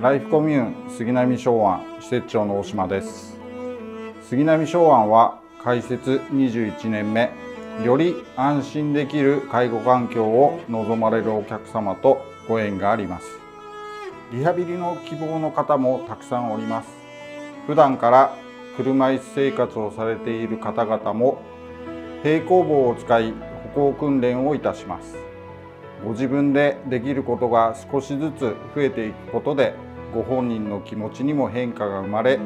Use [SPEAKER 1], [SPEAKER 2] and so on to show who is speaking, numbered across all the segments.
[SPEAKER 1] ライフコミューン杉並昭庵施設長の大島です。杉並昭庵は開設21年目。より安心できる介護環境を望まれるお客様とご縁があります。リハビリの希望の方もたくさんおります。普段から車椅子生活をされている方々も平行棒を使い歩行訓練をいたします。ご自分でできることが少しずつ増えていくことでご本人の気持ちにも変化が生まれ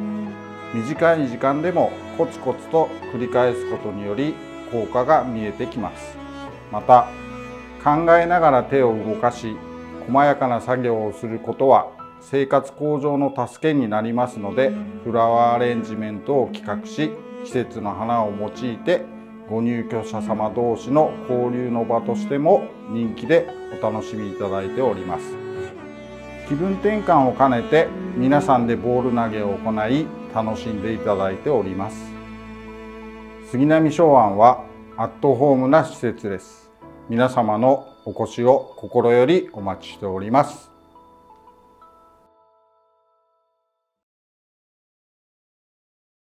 [SPEAKER 1] 短い時間でもコツコツと繰り返すことにより効果が見えてきます。また考えながら手を動かし細やかな作業をすることは生活向上の助けになりますのでフラワーアレンジメントを企画し季節の花を用いてご入居者様同士の交流の場としても人気でお楽しみいただいております。気分転換を兼ねて皆さんでボール投げを行い楽しんでいただいております。杉並昭庵はアットホームな施設です。皆様のお越しを心よりお待ちしております。